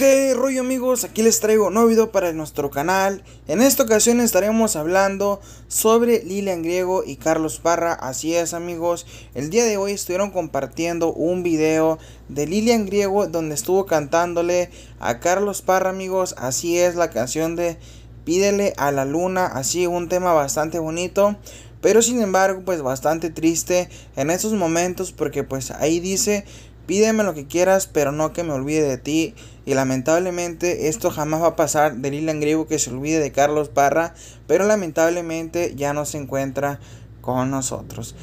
¿Qué rollo amigos? Aquí les traigo un nuevo video para nuestro canal. En esta ocasión estaremos hablando sobre Lilian Griego y Carlos Parra. Así es amigos, el día de hoy estuvieron compartiendo un video de Lilian Griego donde estuvo cantándole a Carlos Parra amigos. Así es la canción de Pídele a la luna, así un tema bastante bonito. Pero sin embargo pues bastante triste en esos momentos porque pues ahí dice Pídeme lo que quieras, pero no que me olvide de ti. Y lamentablemente esto jamás va a pasar de Lilian Griego que se olvide de Carlos Parra, pero lamentablemente ya no se encuentra con nosotros.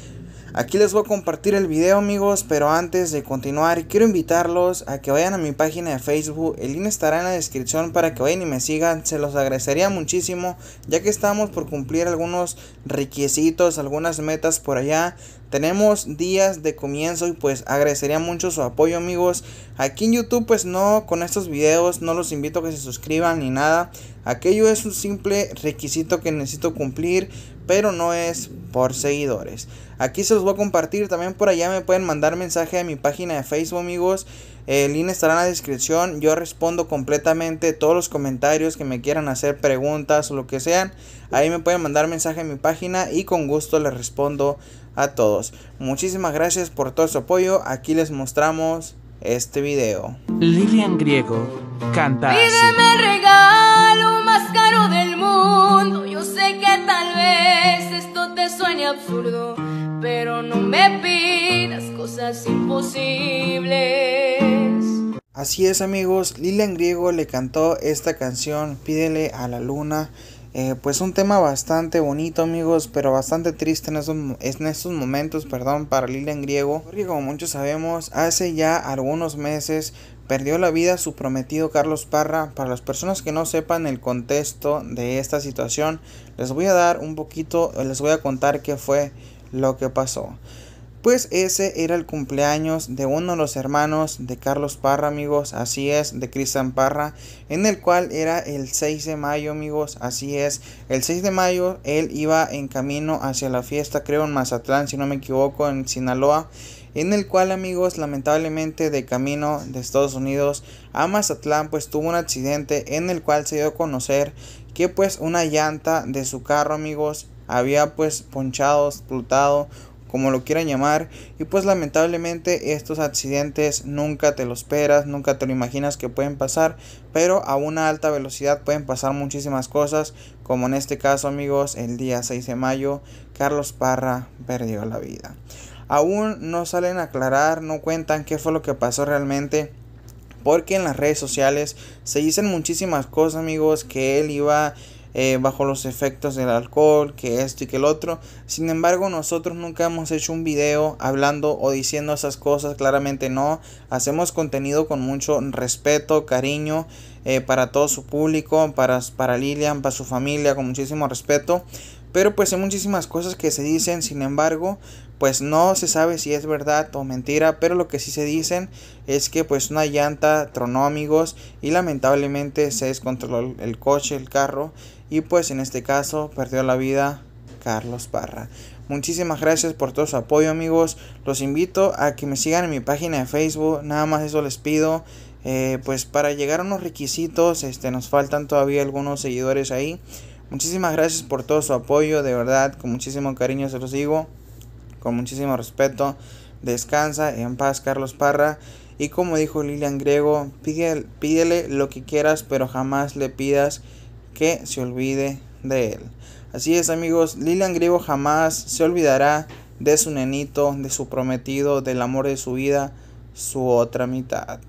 Aquí les voy a compartir el video amigos, pero antes de continuar quiero invitarlos a que vayan a mi página de Facebook, el link estará en la descripción para que vayan y me sigan, se los agradecería muchísimo ya que estamos por cumplir algunos requisitos, algunas metas por allá, tenemos días de comienzo y pues agradecería mucho su apoyo amigos, aquí en YouTube pues no con estos videos no los invito a que se suscriban ni nada, aquello es un simple requisito que necesito cumplir pero no es por seguidores. Aquí se los voy a compartir, también por allá me pueden mandar mensaje a mi página de Facebook amigos. El link estará en la descripción, yo respondo completamente todos los comentarios que me quieran hacer, preguntas o lo que sean. Ahí me pueden mandar mensaje a mi página y con gusto les respondo a todos. Muchísimas gracias por todo su apoyo, aquí les mostramos este video. Lilian Griego canta así. regalo absurdo, pero no me pidas cosas imposibles. Así es amigos, Lilian Griego le cantó esta canción, Pídele a la luna. Eh, pues un tema bastante bonito amigos, pero bastante triste en estos, en estos momentos, perdón, para Lilian Griego. Porque como muchos sabemos, hace ya algunos meses perdió la vida su prometido Carlos Parra. Para las personas que no sepan el contexto de esta situación, les voy a dar un poquito, les voy a contar qué fue lo que pasó. Pues ese era el cumpleaños de uno de los hermanos de Carlos Parra, amigos, así es, de Cristian Parra, en el cual era el 6 de mayo, amigos, así es. El 6 de mayo él iba en camino hacia la fiesta, creo en Mazatlán, si no me equivoco, en Sinaloa, en el cual, amigos, lamentablemente de camino de Estados Unidos a Mazatlán, pues tuvo un accidente en el cual se dio a conocer que pues una llanta de su carro, amigos, había pues ponchado, explotado como lo quieran llamar. Y pues lamentablemente estos accidentes nunca te lo esperas, nunca te lo imaginas que pueden pasar. Pero a una alta velocidad pueden pasar muchísimas cosas. Como en este caso amigos, el día 6 de mayo, Carlos Parra perdió la vida. Aún no salen a aclarar, no cuentan qué fue lo que pasó realmente. Porque en las redes sociales se dicen muchísimas cosas amigos que él iba eh, bajo los efectos del alcohol, que esto y que el otro. Sin embargo, nosotros nunca hemos hecho un video hablando o diciendo esas cosas, claramente no. Hacemos contenido con mucho respeto, cariño eh, para todo su público, para, para Lilian, para su familia, con muchísimo respeto. Pero pues hay muchísimas cosas que se dicen, sin embargo, pues no se sabe si es verdad o mentira, pero lo que sí se dicen es que pues una llanta tronó amigos y lamentablemente se descontroló el coche, el carro y pues en este caso perdió la vida Carlos Parra. Muchísimas gracias por todo su apoyo amigos. Los invito a que me sigan en mi página de Facebook. Nada más eso les pido. Eh, pues para llegar a unos requisitos, este, nos faltan todavía algunos seguidores ahí. Muchísimas gracias por todo su apoyo, de verdad, con muchísimo cariño se los digo, con muchísimo respeto. Descansa en paz, Carlos Parra. Y como dijo Lilian Grego, pídele, pídele lo que quieras, pero jamás le pidas que se olvide de él. Así es amigos, Lilian Griego jamás se olvidará de su nenito, de su prometido, del amor de su vida, su otra mitad.